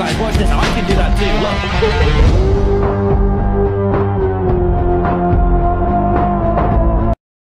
guys, watch this. I can do that too. Look.